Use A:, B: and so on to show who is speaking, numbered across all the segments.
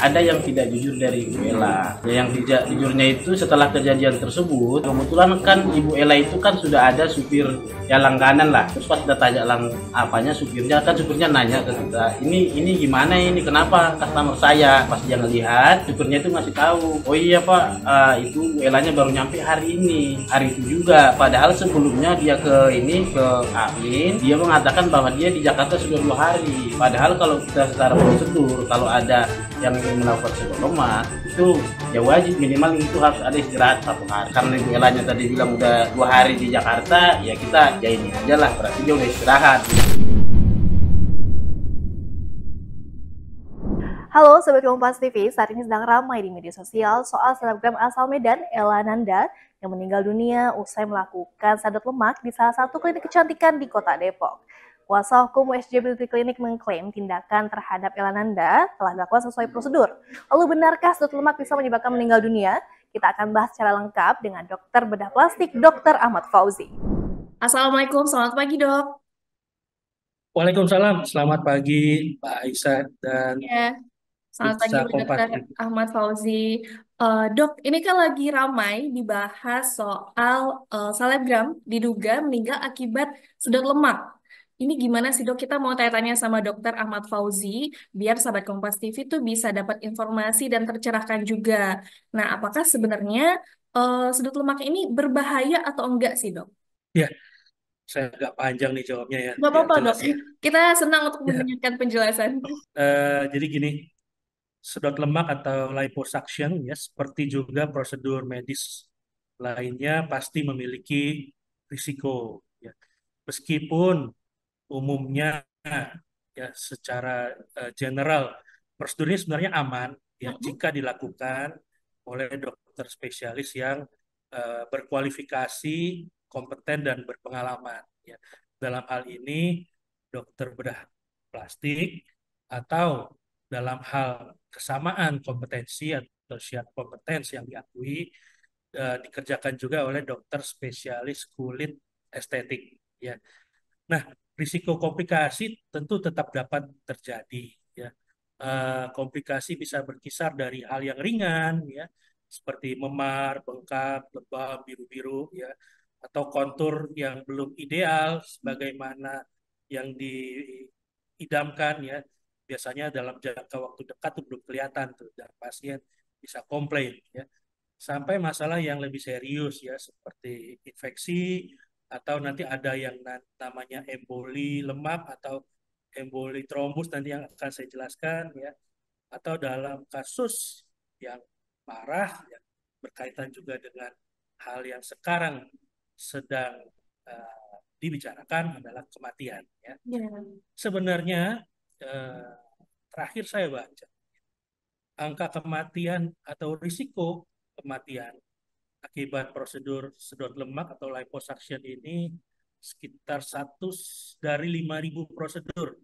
A: ada yang tidak jujur dari Ibu Ella. Ya, yang tidak jujurnya itu setelah kejadian tersebut, kebetulan kan Ibu Ella itu kan sudah ada supir yang langganan lah. Terus pas kita tanya lang apanya supirnya kan supirnya nanya ke kita, ini ini gimana ini kenapa customer saya? Pas dia ngelihat supirnya itu ngasih tahu, oh iya pak uh, itu Bu Ellanya baru nyampe hari ini, hari itu juga. Padahal sebelumnya dia ke ini ke Amin, dia mengatakan bahwa dia di Jakarta sudah dua hari. Padahal kalau kita secara prosedur, kalau ada yang ingin melakukan sebuah lemak itu ya wajib minimal itu harus ada istirahat satu hari karena ibu Elanya tadi bilang udah dua hari di Jakarta ya kita ya ini aja lah berarti dia udah istirahat.
B: Halo Sobat Kompas TV, saat ini sedang ramai di media sosial soal selebgram asal Medan, Ella Nanda, yang meninggal dunia usai melakukan sadut lemak di salah satu klinik kecantikan di kota Depok. Kuasa hukum USJ Beauty Clinic mengklaim tindakan terhadap Elananda telah dilakukan sesuai prosedur. Lalu benarkah sudut lemak bisa menyebabkan meninggal dunia? Kita akan bahas secara lengkap dengan dokter bedah plastik Dr. Ahmad Fauzi.
C: Assalamualaikum, selamat pagi dok.
D: Waalaikumsalam, selamat pagi Pak Aisyah dan
C: ya. Selamat pagi Dokter Ahmad Fauzi. Uh, dok, ini kan lagi ramai dibahas soal uh, selebgram diduga meninggal akibat sedot lemak. Ini gimana sih dok? Kita mau tanya-tanya sama dokter Ahmad Fauzi, biar sahabat Kompas TV tuh bisa dapat informasi dan tercerahkan juga. Nah, apakah sebenarnya uh, sudut lemak ini berbahaya atau enggak sih dok?
D: Ya, saya agak panjang nih jawabnya ya.
C: Gak apa-apa dok, ya. kita senang untuk ya. mendengarkan penjelasan.
D: Uh, jadi gini, sedot lemak atau liposuction ya seperti juga prosedur medis lainnya pasti memiliki risiko ya. Meskipun umumnya ya secara uh, general prosedurnya sebenarnya aman ya uh-huh. jika dilakukan oleh dokter spesialis yang uh, berkualifikasi, kompeten dan berpengalaman ya. Dalam hal ini dokter bedah plastik atau dalam hal kesamaan kompetensi atau syarat kompetensi yang diakui uh, dikerjakan juga oleh dokter spesialis kulit estetik ya. Nah, risiko komplikasi tentu tetap dapat terjadi ya. Uh, komplikasi bisa berkisar dari hal yang ringan ya seperti memar bengkak lebam biru-biru ya atau kontur yang belum ideal sebagaimana yang diidamkan ya. Biasanya dalam jangka waktu dekat tuh belum kelihatan tuh dan pasien bisa komplain ya. Sampai masalah yang lebih serius ya seperti infeksi atau nanti ada yang namanya emboli lemak atau emboli trombus nanti yang akan saya jelaskan ya atau dalam kasus yang parah yang berkaitan juga dengan hal yang sekarang sedang uh, dibicarakan adalah kematian ya. ya. Sebenarnya uh, terakhir saya baca angka kematian atau risiko kematian akibat prosedur sedot lemak atau liposuction ini sekitar satu dari 5.000 prosedur.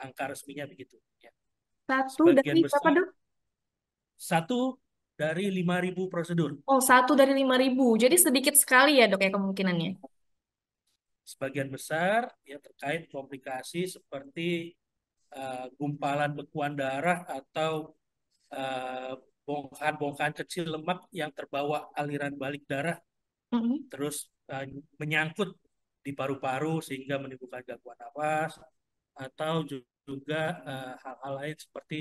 D: Angka resminya begitu. Ya.
C: Satu Sebagian dari berapa dok?
D: Satu dari 5.000 prosedur.
C: Oh, satu dari 5.000. Jadi sedikit sekali ya dok ya kemungkinannya?
D: Sebagian besar ya terkait komplikasi seperti uh, gumpalan bekuan darah atau uh, bongkahan-bongkahan kecil lemak yang terbawa aliran balik darah mm-hmm. terus uh, menyangkut di paru-paru sehingga menimbulkan gangguan nafas atau juga uh, hal-hal lain seperti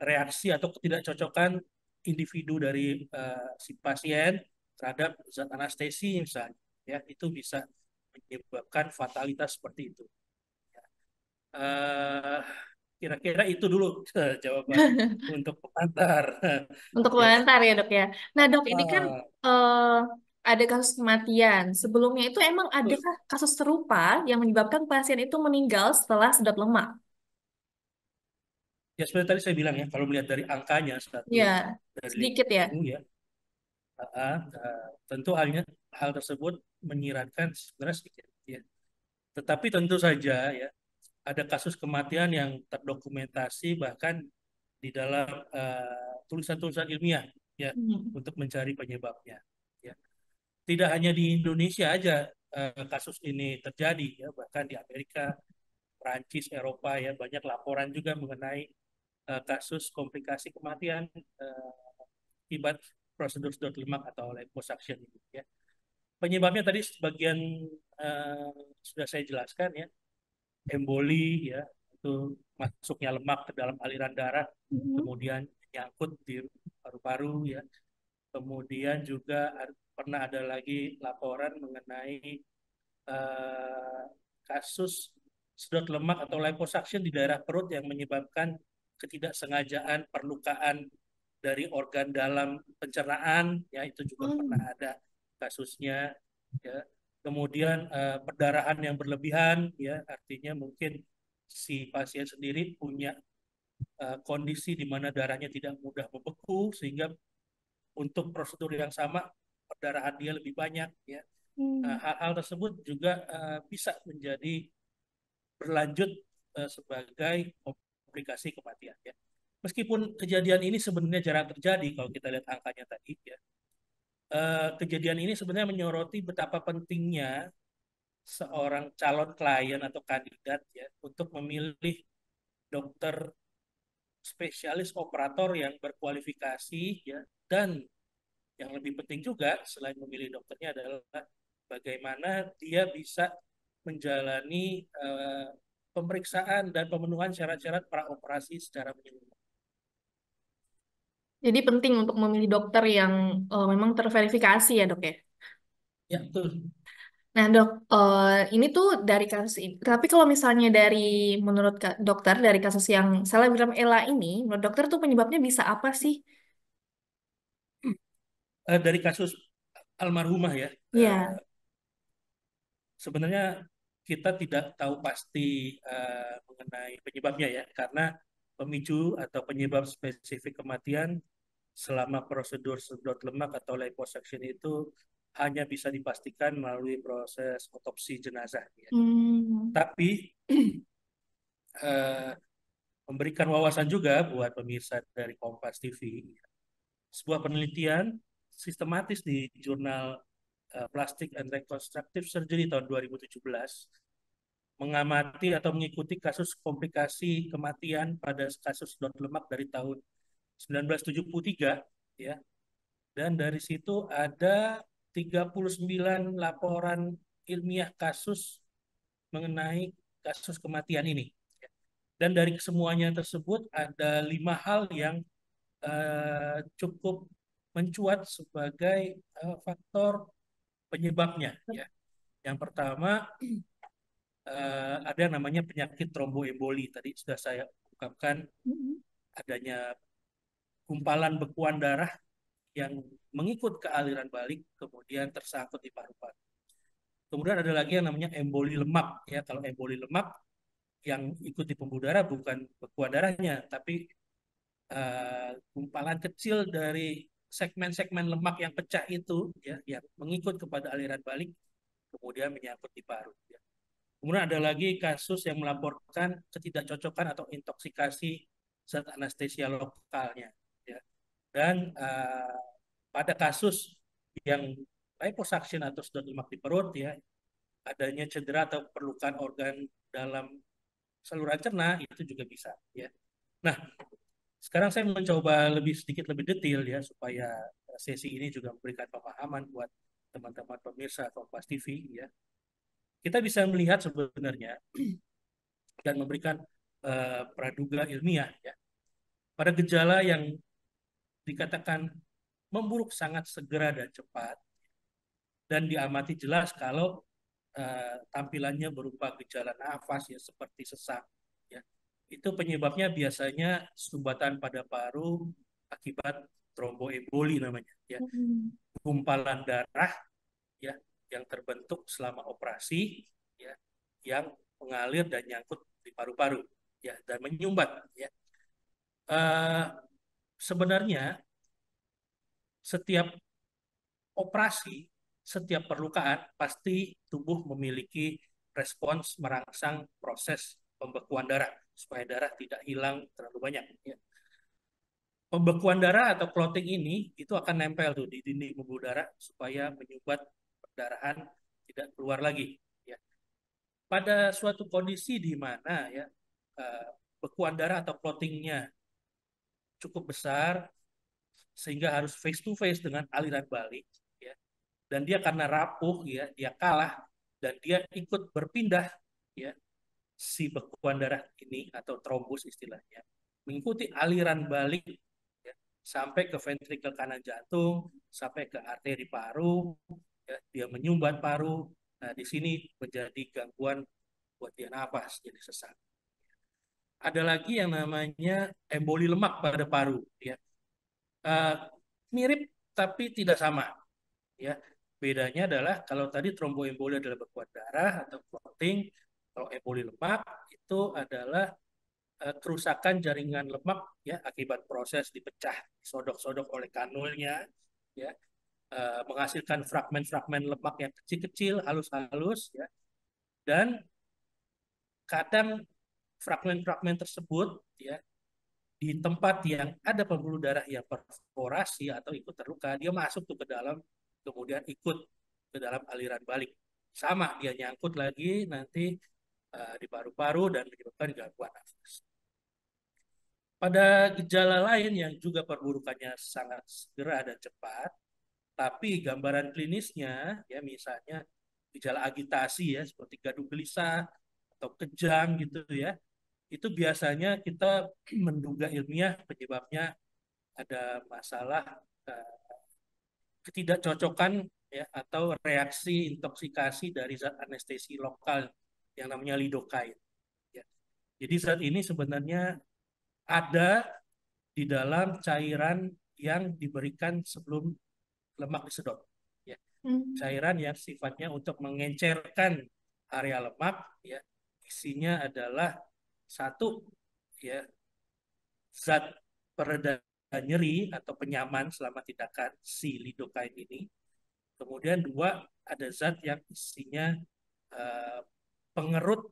D: reaksi atau ketidakcocokan individu dari uh, si pasien terhadap zat anestesi misalnya ya itu bisa menyebabkan fatalitas seperti itu. Uh, Kira-kira itu dulu jawaban untuk pengantar.
C: Untuk pengantar ya dok ya. Nah dok ini kan uh, ada kasus kematian. Sebelumnya itu emang ada kasus serupa yang menyebabkan pasien itu meninggal setelah sedot lemak?
D: Ya seperti tadi saya bilang ya, kalau melihat dari angkanya satu
C: ya, dari sedikit ya. ya
D: uh, uh, tentu halnya hal tersebut menyiratkan sebenarnya sedikit ya. Tetapi tentu saja ya ada kasus kematian yang terdokumentasi bahkan di dalam uh, tulisan-tulisan ilmiah ya hmm. untuk mencari penyebabnya ya tidak hanya di Indonesia aja uh, kasus ini terjadi ya bahkan di Amerika Prancis Eropa ya banyak laporan juga mengenai uh, kasus komplikasi kematian uh, akibat prosedur sedot lemak atau liposuction ini ya. Penyebabnya tadi sebagian uh, sudah saya jelaskan ya. Emboli ya, itu masuknya lemak ke dalam aliran darah, mm-hmm. kemudian nyangkut di paru-paru ya. Kemudian juga pernah ada lagi laporan mengenai uh, kasus sedot lemak atau liposuction di daerah perut yang menyebabkan ketidaksengajaan perlukaan dari organ dalam pencernaan ya itu juga hmm. pernah ada kasusnya ya kemudian uh, perdarahan yang berlebihan ya artinya mungkin si pasien sendiri punya uh, kondisi di mana darahnya tidak mudah membeku sehingga untuk prosedur yang sama perdarahan dia lebih banyak ya. Hmm. nah, hal-hal tersebut juga uh, bisa menjadi berlanjut uh, sebagai komplikasi kematian ya. Meskipun kejadian ini sebenarnya jarang terjadi kalau kita lihat angkanya tadi ya eh, kejadian ini sebenarnya menyoroti betapa pentingnya seorang calon klien atau kandidat ya untuk memilih dokter spesialis operator yang berkualifikasi ya dan yang lebih penting juga selain memilih dokternya adalah bagaimana dia bisa menjalani uh, pemeriksaan dan pemenuhan syarat-syarat praoperasi secara menyeluruh.
C: Jadi penting untuk memilih dokter yang uh, memang terverifikasi ya dok ya?
D: Ya betul.
C: Nah dok, uh, ini tuh dari kasus ini. Tapi kalau misalnya dari menurut dokter dari kasus yang selebgram Ella ini, menurut dokter tuh penyebabnya bisa apa sih?
D: Uh, dari kasus almarhumah ya.
C: Iya. Yeah.
D: Sebenarnya kita tidak tahu pasti uh, mengenai penyebabnya ya, karena pemicu atau penyebab spesifik kematian selama prosedur sedot lemak atau liposuction itu hanya bisa dipastikan melalui proses otopsi jenazah. Ya. Hmm. Tapi uh, memberikan wawasan juga buat pemirsa dari Kompas TV. Sebuah penelitian sistematis di jurnal uh, Plastic and Reconstructive Surgery tahun 2017 mengamati atau mengikuti kasus komplikasi kematian pada kasus sedot lemak dari tahun 1973 ya. Dan dari situ ada 39 laporan ilmiah kasus mengenai kasus kematian ini. Dan dari semuanya tersebut ada lima hal yang uh, cukup mencuat sebagai uh, faktor penyebabnya. Ya. Yang pertama uh, ada yang namanya penyakit tromboemboli. Tadi sudah saya ungkapkan mm-hmm. adanya gumpalan bekuan darah yang mengikut ke aliran balik kemudian tersangkut di paru-paru. Kemudian ada lagi yang namanya emboli lemak ya. Kalau emboli lemak yang ikut di pembuluh darah bukan bekuan darahnya tapi uh, gumpalan kecil dari segmen-segmen lemak yang pecah itu ya yang mengikut kepada aliran balik kemudian menyangkut di paru ya. Kemudian ada lagi kasus yang melaporkan ketidakcocokan atau intoksikasi zat anestesia lokalnya dan uh, pada kasus yang liposuction atau sedot lemak di perut ya adanya cedera atau perlukan organ dalam saluran cerna itu juga bisa ya. Nah, sekarang saya mencoba lebih sedikit lebih detail ya supaya sesi ini juga memberikan pemahaman buat teman-teman pemirsa Kompas TV ya. Kita bisa melihat sebenarnya dan memberikan uh, praduga ilmiah ya pada gejala yang dikatakan memburuk sangat segera dan cepat. Dan diamati jelas kalau uh, tampilannya berupa gejala nafas ya seperti sesak ya. Itu penyebabnya biasanya sumbatan pada paru akibat tromboemboli namanya ya. Mm-hmm. gumpalan darah ya yang terbentuk selama operasi ya yang mengalir dan nyangkut di paru-paru ya dan menyumbat ya. Uh, sebenarnya setiap operasi, setiap perlukaan pasti tubuh memiliki respons merangsang proses pembekuan darah supaya darah tidak hilang terlalu banyak. Ya. Pembekuan darah atau clotting ini itu akan nempel tuh di dinding pembuluh darah supaya menyumbat perdarahan tidak keluar lagi. Ya. Pada suatu kondisi di mana ya uh, bekuan darah atau clottingnya cukup besar sehingga harus face to face dengan aliran balik ya. Dan dia karena rapuh ya, dia kalah dan dia ikut berpindah ya si bekuan darah ini atau trombus istilahnya mengikuti aliran balik ya, sampai ke ventrikel kanan jantung, sampai ke arteri paru, ya, dia menyumbat paru. Nah, di sini menjadi gangguan buat dia nafas, jadi sesak. Ada lagi yang namanya emboli lemak pada paru, ya. Uh, mirip tapi tidak sama, ya. Bedanya adalah kalau tadi tromboemboli adalah bekuan darah atau clotting, kalau emboli lemak itu adalah uh, kerusakan jaringan lemak ya akibat proses dipecah, sodok-sodok oleh kanulnya, ya uh, menghasilkan fragmen-fragmen lemak yang kecil-kecil, halus-halus, ya. Dan kadang fragmen-fragmen tersebut ya di tempat yang ada pembuluh darah yang perforasi atau ikut terluka, dia masuk tuh ke dalam, kemudian ikut ke dalam aliran balik. Sama, dia nyangkut lagi nanti uh, di paru-paru dan menyebabkan gangguan nafas. Pada gejala lain yang juga perburukannya sangat segera dan cepat, tapi gambaran klinisnya, ya misalnya gejala agitasi ya seperti gaduh gelisah atau kejang gitu ya, itu biasanya kita menduga ilmiah penyebabnya ada masalah uh, ketidakcocokan ya atau reaksi intoksikasi dari zat anestesi lokal yang namanya lidokain. Ya. Jadi saat ini sebenarnya ada di dalam cairan yang diberikan sebelum lemak disedot. Ya. Hmm. Cairan yang sifatnya untuk mengencerkan area lemak, ya isinya adalah satu ya zat pereda nyeri atau penyaman selama tindakan si lidokain ini. Kemudian dua ada zat yang isinya uh, pengerut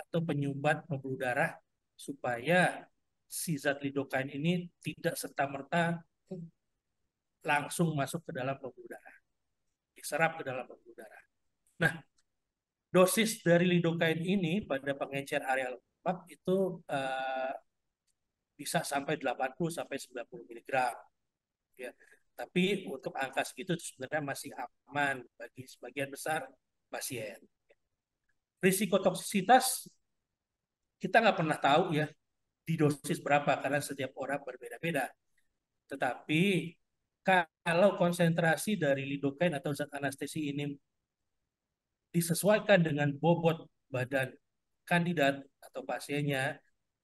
D: atau penyumbat pembuluh darah supaya si zat lidokain ini tidak serta-merta langsung masuk ke dalam pembuluh darah. Diserap ke dalam pembuluh darah. Nah, dosis dari lidokain ini pada pengencer area lemak itu uh, bisa sampai 80 sampai 90 mg. Ya. Tapi untuk angka segitu sebenarnya masih aman bagi sebagian besar pasien. Risiko toksisitas kita nggak pernah tahu ya di dosis berapa karena setiap orang berbeda-beda. Tetapi kalau konsentrasi dari lidokain atau zat anestesi ini disesuaikan dengan bobot badan kandidat atau pasiennya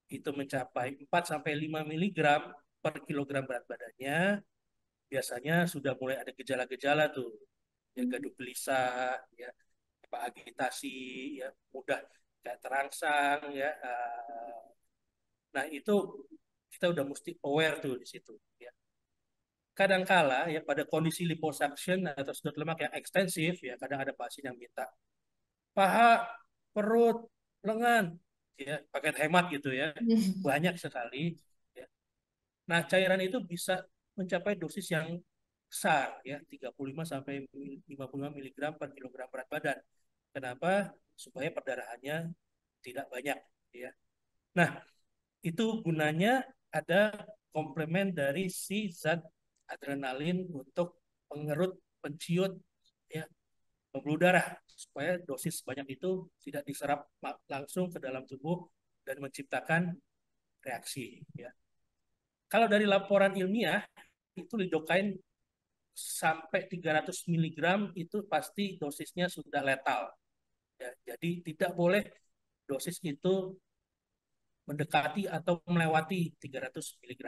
D: itu mencapai 4 sampai 5 mg per kilogram berat badannya, biasanya sudah mulai ada gejala-gejala tuh. Ya hmm. gaduh gelisah, ya apa agitasi, ya mudah kayak terangsang ya. Uh, nah, itu kita udah mesti aware tuh di situ ya. Kadangkala ya pada kondisi liposuction atau sedot lemak yang ekstensif ya kadang ada pasien yang minta paha, perut, lengan ya paket hemat gitu ya banyak sekali ya. nah cairan itu bisa mencapai dosis yang besar ya 35 sampai 55 mg per kilogram berat badan. Kenapa? Supaya perdarahannya tidak banyak ya. Nah itu gunanya ada komplement dari si zat adrenalin untuk pengerut penciut ya pembuluh darah supaya dosis sebanyak itu tidak diserap langsung ke dalam tubuh dan menciptakan reaksi ya. Kalau dari laporan ilmiah itu lidokain sampai 300 mg itu pasti dosisnya sudah letal. Ya, jadi tidak boleh dosis itu mendekati atau melewati 300 mg.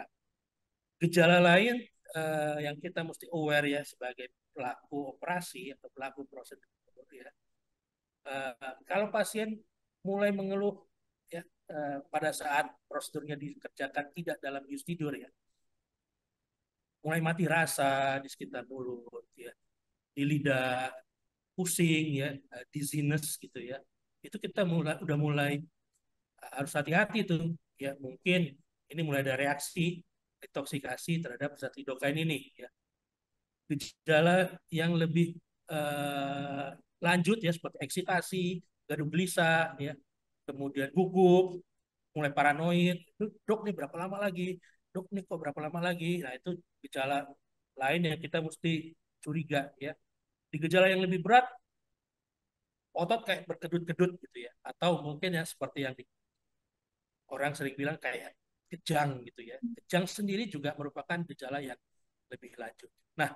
D: Gejala lain eh, yang kita mesti aware ya sebagai pelaku operasi atau pelaku prosedur ya. Uh, kalau pasien mulai mengeluh ya uh, pada saat prosedurnya dikerjakan tidak dalam bius tidur ya, mulai mati rasa di sekitar mulut ya, di lidah pusing ya, uh, dizziness gitu ya, itu kita mulai udah mulai uh, harus hati-hati tuh ya mungkin ini mulai ada reaksi intoksikasi terhadap zat lidokain ini ya gejala yang lebih uh, lanjut ya seperti eksitasi, gaduh gelisah, ya, kemudian gugup, mulai paranoid. Dok, nih berapa lama lagi? dok nih kok berapa lama lagi nah itu gejala lain yang kita mesti curiga ya di gejala yang lebih berat otot kayak berkedut-kedut gitu ya atau mungkin ya seperti yang orang sering bilang kayak kejang gitu ya kejang sendiri juga merupakan gejala yang lebih lanjut nah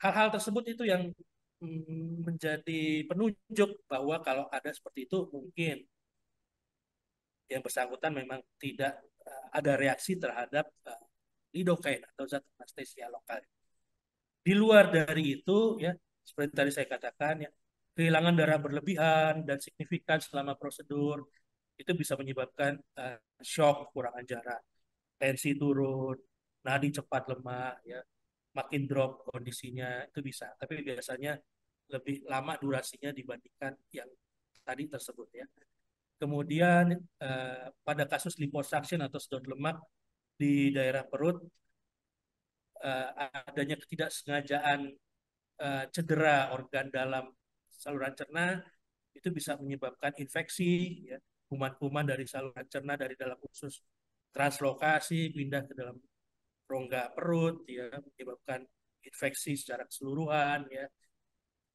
D: hal-hal tersebut itu yang mm, menjadi penunjuk bahwa kalau ada seperti itu mungkin yang bersangkutan memang tidak uh, ada reaksi terhadap uh, lidokain atau zat anestesia lokal. Di luar dari itu ya seperti tadi saya katakan ya kehilangan darah berlebihan dan signifikan selama prosedur itu bisa menyebabkan uh, shock kurangan darah, tensi turun, nadi cepat lemah ya makin drop kondisinya itu bisa. Tapi biasanya lebih lama durasinya dibandingkan yang tadi tersebut ya. Kemudian eh, pada kasus liposuction atau sedot lemak di daerah perut eh, adanya ketidaksengajaan eh, cedera organ dalam saluran cerna itu bisa menyebabkan infeksi ya kuman-kuman dari saluran cerna dari dalam usus translokasi pindah ke dalam rongga perut ya menyebabkan infeksi secara keseluruhan ya.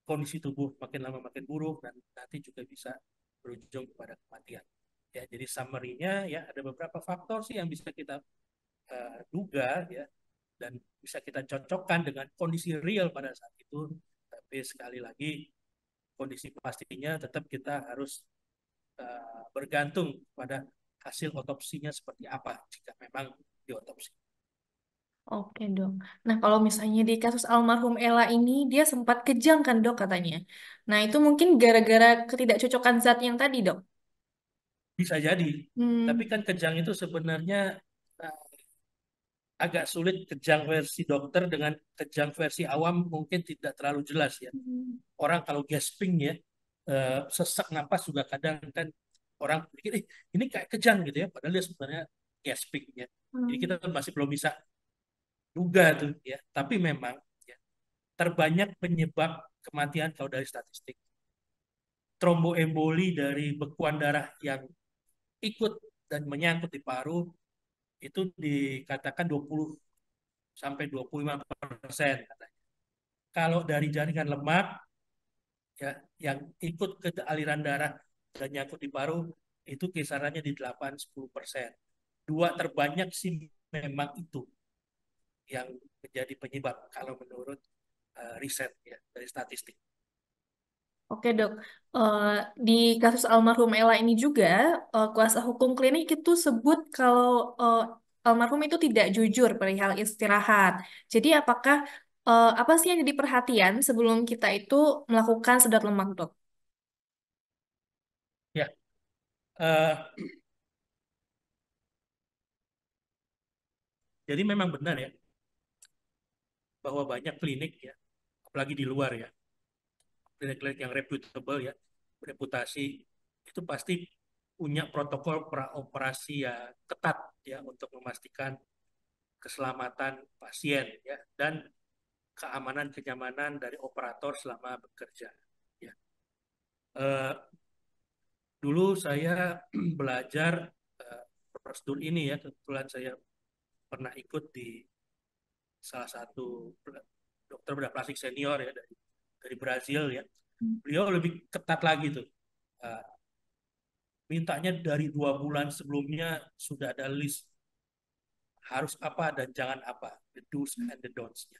D: Kondisi tubuh makin lama makin buruk dan nanti juga bisa berujung kepada kematian. Ya jadi summary-nya ya ada beberapa faktor sih yang bisa kita uh, duga ya dan bisa kita cocokkan dengan kondisi real pada saat itu. Tapi sekali lagi kondisi pastinya tetap kita harus uh, bergantung pada hasil otopsinya seperti apa jika memang diotopsi.
C: Oke dok. Nah kalau misalnya di kasus almarhum Ella ini dia sempat kejang kan dok katanya. Nah itu mungkin gara-gara ketidakcocokan zat yang tadi dok.
D: Bisa jadi. Hmm. Tapi kan kejang itu sebenarnya uh, agak sulit kejang versi dokter dengan kejang versi awam mungkin tidak terlalu jelas ya. Hmm. Orang kalau gasping ya uh, sesak napas juga kadang kan orang pikir eh, ini kayak kejang gitu ya padahal dia sebenarnya gasping ya. Hmm. Jadi kita masih belum bisa duga tuh ya tapi memang ya, terbanyak penyebab kematian kalau dari statistik tromboemboli dari bekuan darah yang ikut dan menyangkut di paru itu dikatakan 20 sampai 25 persen katanya. Kalau dari jaringan lemak ya yang ikut ke aliran darah dan nyangkut di paru itu kisarannya di 8-10 persen. Dua terbanyak sih memang itu yang menjadi penyebab kalau menurut uh, riset ya dari statistik.
C: Oke dok, uh, di kasus almarhum Ella ini juga uh, kuasa hukum klinik itu sebut kalau uh, almarhum itu tidak jujur perihal istirahat. Jadi apakah uh, apa sih yang jadi perhatian sebelum kita itu melakukan sedot lemak dok?
D: Ya, uh, jadi memang benar ya bahwa banyak klinik ya, apalagi di luar ya, klinik-klinik yang reputable ya, reputasi itu pasti punya protokol praoperasi ya ketat ya untuk memastikan keselamatan pasien ya dan keamanan kenyamanan dari operator selama bekerja ya. Uh, dulu saya belajar uh, prosedur ini ya kebetulan saya pernah ikut di salah satu dokter bedah plastik senior ya dari dari Brazil ya. Hmm. Beliau lebih ketat lagi tuh. Uh, mintanya dari dua bulan sebelumnya sudah ada list harus apa dan jangan apa, the do's and the don'ts.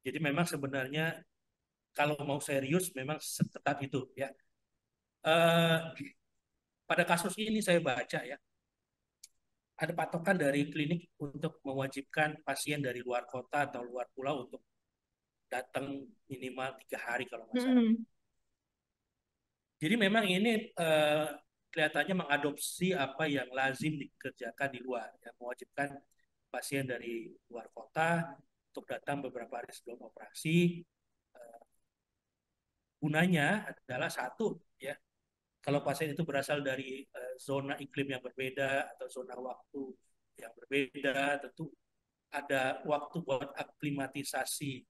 D: Ya. Jadi memang sebenarnya kalau mau serius memang seketat itu ya. Uh, pada kasus ini saya baca ya, ada patokan dari klinik untuk mewajibkan pasien dari luar kota atau luar pulau untuk datang minimal tiga hari kalau nggak salah. Mm. Jadi memang ini uh, kelihatannya mengadopsi apa yang lazim dikerjakan di luar, yang mewajibkan pasien dari luar kota untuk datang beberapa hari sebelum operasi. Uh, gunanya adalah satu ya kalau pasien itu berasal dari uh, zona iklim yang berbeda atau zona waktu yang berbeda, tentu ada waktu buat aklimatisasi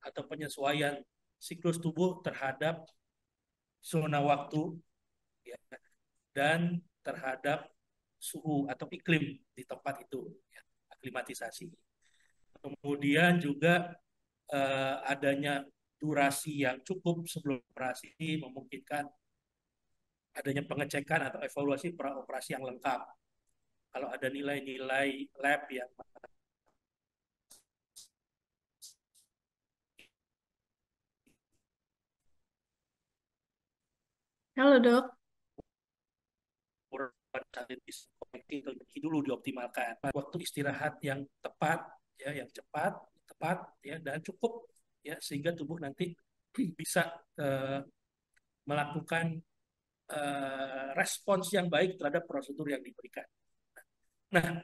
D: atau penyesuaian siklus tubuh terhadap zona waktu ya, dan terhadap suhu atau iklim di tempat itu. Ya. klimatisasi. Kemudian juga uh, adanya durasi yang cukup sebelum operasi memungkinkan adanya pengecekan atau evaluasi pra operasi yang lengkap. Kalau ada nilai-nilai lab yang
C: Halo dok.
D: dulu dioptimalkan. Waktu istirahat yang tepat, ya, yang cepat, tepat, ya, dan cukup, ya, sehingga tubuh nanti bisa uh, melakukan uh, respons yang baik terhadap prosedur yang diberikan. Nah,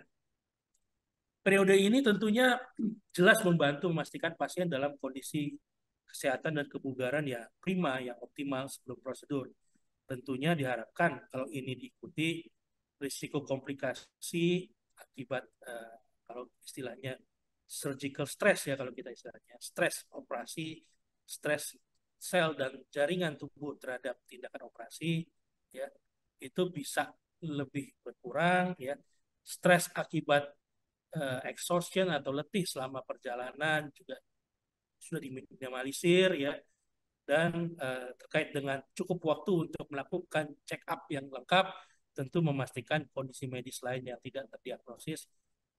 D: periode ini tentunya jelas membantu memastikan pasien dalam kondisi kesehatan dan kebugaran yang prima, yang optimal sebelum prosedur tentunya diharapkan kalau ini diikuti risiko komplikasi akibat uh, kalau istilahnya surgical stress ya kalau kita istilahnya. Stres operasi stres sel dan jaringan tubuh terhadap tindakan operasi ya itu bisa lebih berkurang ya. Stres akibat uh, exhaustion atau letih selama perjalanan juga sudah diminimalisir ya. Dan uh, terkait dengan cukup waktu untuk melakukan check up yang lengkap tentu memastikan kondisi medis lain yang tidak terdiagnosis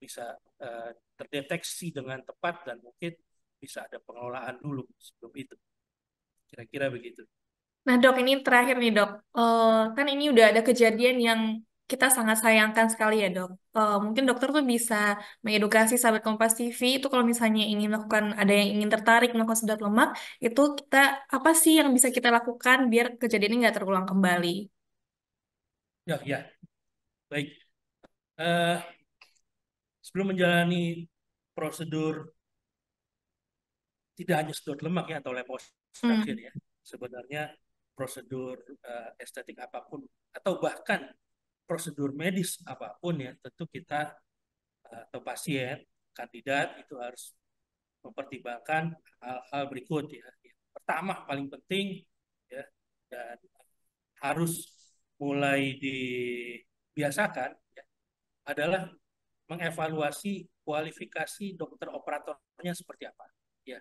D: bisa uh, terdeteksi dengan tepat dan mungkin bisa ada pengelolaan dulu sebelum itu kira-kira begitu.
C: Nah dok ini terakhir nih dok, uh, kan ini udah ada kejadian yang kita sangat sayangkan sekali ya dok. Uh, mungkin dokter tuh bisa mengedukasi sahabat Kompas TV itu kalau misalnya ingin melakukan ada yang ingin tertarik melakukan sedot lemak itu kita apa sih yang bisa kita lakukan biar kejadian ini nggak terulang kembali?
D: Ya ya baik. Uh, sebelum menjalani prosedur tidak hanya sedot lemak ya atau liposuction hmm. ya sebenarnya prosedur uh, estetik apa pun atau bahkan prosedur medis apa pun ya tentu kita eh, atau pasien kandidat itu harus mempertimbangkan hal-hal berikut ya. Pertama paling penting ya dan harus mulai dibiasakan ya, adalah mengevaluasi kualifikasi dokter operatornya seperti apa ya.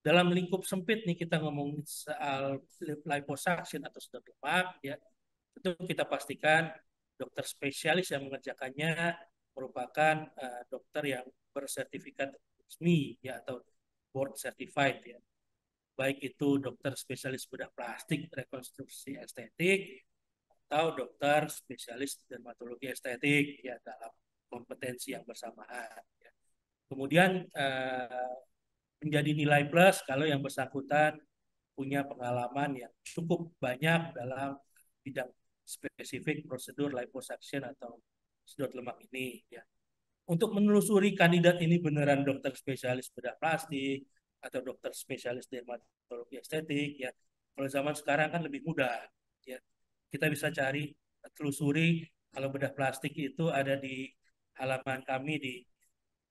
D: Dalam lingkup sempit nih kita ngomong soal liposuction atau sedot lemak ya. Tentu kita pastikan dokter spesialis yang mengerjakannya merupakan uh, dokter yang bersertifikat resmi ya atau board certified ya baik itu dokter spesialis bedah plastik rekonstruksi estetik atau dokter spesialis dermatologi estetik ya dalam kompetensi yang bersamaan ya. kemudian uh, menjadi nilai plus kalau yang bersangkutan punya pengalaman yang cukup banyak dalam bidang spesifik prosedur liposuction atau sedot lemak ini ya. Untuk menelusuri kandidat ini beneran dokter spesialis bedah plastik atau dokter spesialis dermatologi estetik ya. Kalau zaman sekarang kan lebih mudah ya. Kita bisa cari telusuri kalau bedah plastik itu ada di halaman kami di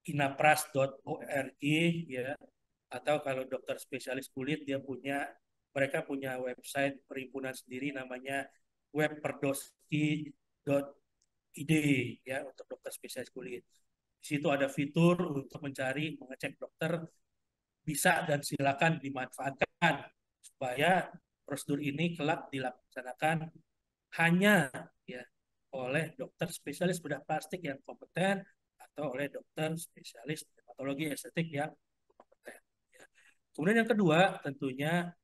D: inapras.org ya atau kalau dokter spesialis kulit dia punya mereka punya website perhimpunan sendiri namanya webperdoski.id ya untuk dokter spesialis kulit. Di situ ada fitur untuk mencari, mengecek dokter bisa dan silakan dimanfaatkan supaya prosedur ini kelak dilaksanakan hanya ya oleh dokter spesialis bedah plastik yang kompeten atau oleh dokter spesialis dermatologi estetik yang kompeten. Ya. Kemudian yang kedua tentunya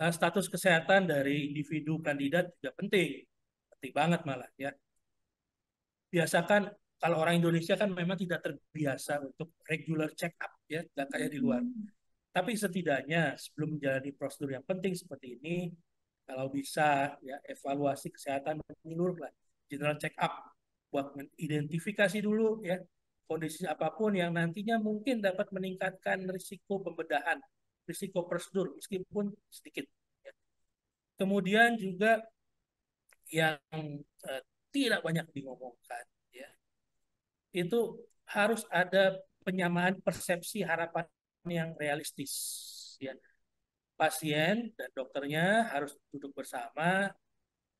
D: uh, status kesehatan dari individu kandidat juga penting, penting banget malah ya. Biasakan kalau orang Indonesia kan memang tidak terbiasa untuk regular check up ya, tidak kayak di luar. Hmm. Tapi setidaknya sebelum menjalani prosedur yang penting seperti ini, kalau bisa ya evaluasi kesehatan menyeluruh lah, general check up buat mengidentifikasi dulu ya kondisi apa pun yang nantinya mungkin dapat meningkatkan risiko pembedahan risiko prosedur meskipun sedikit. Ya. Kemudian juga yang uh, tidak banyak diomongkan, ya, itu harus ada penyamaan persepsi harapan yang realistis. Ya. Pasien dan dokternya harus duduk bersama,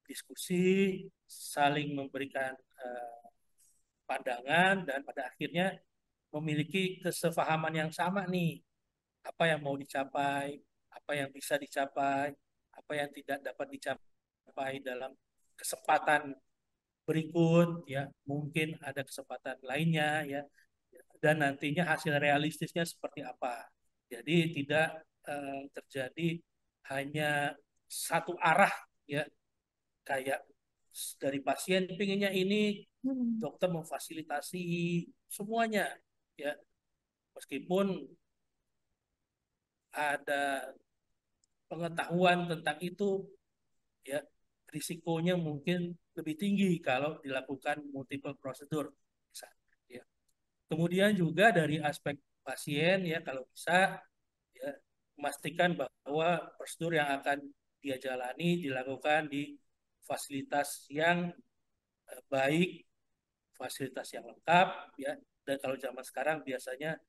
D: diskusi, saling memberikan uh, pandangan dan pada akhirnya memiliki kesepahaman yang sama nih. Apa yang mau dicapai, apa yang bisa dicapai, apa yang tidak dapat dicapai dalam kesempatan berikut ya. Mungkin ada kesempatan lainnya ya. Dan nantinya hasil realistisnya seperti apa. Jadi tidak eh, terjadi hanya satu arah ya kayak dari pasien pinginnya ini hmm. dokter memfasilitasi semuanya ya meskipun ada pengetahuan tentang itu ya risikonya mungkin lebih tinggi kalau dilakukan multiple prosedur ya kemudian juga dari aspek pasien ya kalau bisa ya memastikan bahwa prosedur yang akan dia jalani dilakukan di fasilitas yang eh, baik, fasilitas yang lengkap ya. Dan kalau zaman sekarang biasanya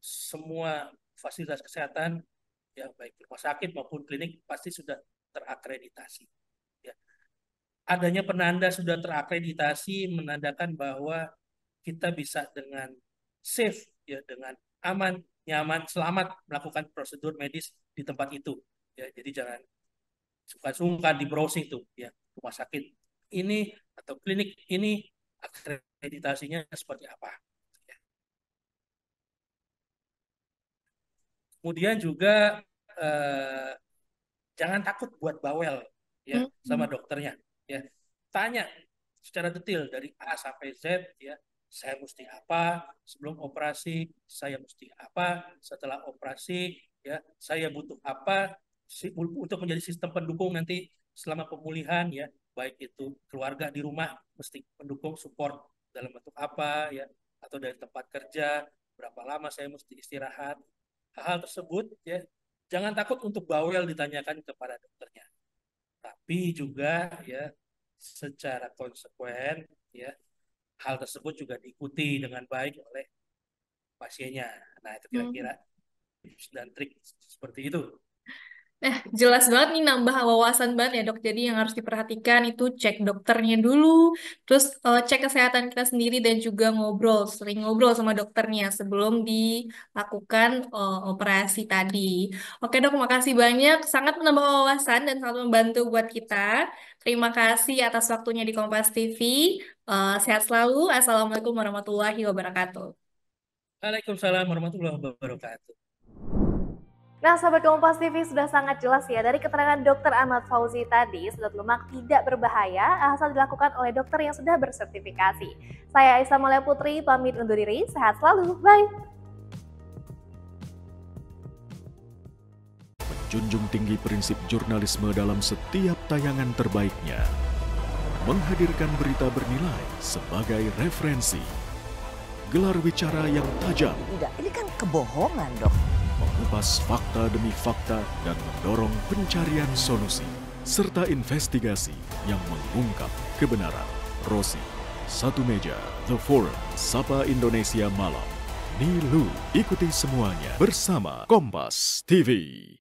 D: semua fasilitas kesehatan ya baik rumah sakit maupun klinik pasti sudah terakreditasi. Ya. Adanya penanda sudah terakreditasi menandakan bahwa kita bisa dengan safe ya dengan aman, nyaman, selamat melakukan prosedur medis di tempat itu. Ya, jadi jangan sungkan-sungkan di browsing tuh ya rumah sakit ini atau klinik ini akreditasinya seperti apa. Kemudian juga eh, jangan takut buat bawel ya hmm. sama dokternya ya. Tanya secara detail dari A sampai Z ya. Saya mesti apa sebelum operasi, saya mesti apa setelah operasi ya, saya butuh apa untuk menjadi sistem pendukung nanti selama pemulihan ya baik itu keluarga di rumah mesti mendukung support dalam bentuk apa ya atau dari tempat kerja berapa lama saya mesti istirahat. Hal-hal tersebut ya jangan takut untuk bawel ditanyakan kepada dokternya. Tapi juga ya secara konsekuen ya hal tersebut juga diikuti dengan baik oleh pasiennya. Nah itu kira-kira tips dan trik seperti itu
C: Eh, jelas banget nih nambah wawasan banget ya dok. Jadi yang harus diperhatikan itu cek dokternya dulu, terus uh, cek kesehatan kita sendiri dan juga ngobrol, sering ngobrol sama dokternya sebelum dilakukan uh, operasi tadi. Oke dok, makasih banyak. Sangat menambah wawasan dan sangat membantu buat kita. Terima kasih atas waktunya di Kompas TV. Eh, sehat selalu. Assalamualaikum warahmatullahi wabarakatuh.
D: Waalaikumsalam warahmatullahi wabarakatuh.
B: Nah, sahabat Kompas TV sudah sangat jelas ya dari keterangan dokter Ahmad Fauzi tadi, sedot lemak tidak berbahaya asal dilakukan oleh dokter yang sudah bersertifikasi. Saya Aisyah Malia Putri, pamit undur diri, sehat selalu, bye!
E: Menjunjung tinggi prinsip jurnalisme dalam setiap tayangan terbaiknya. Menghadirkan berita bernilai sebagai referensi. Gelar bicara yang tajam.
F: Tidak, ini kan kebohongan dok
E: mengupas fakta demi fakta dan mendorong pencarian solusi, serta investigasi yang mengungkap kebenaran. Rosi, Satu Meja, The Forum, Sapa Indonesia Malam. Nilu, ikuti semuanya bersama Kompas TV.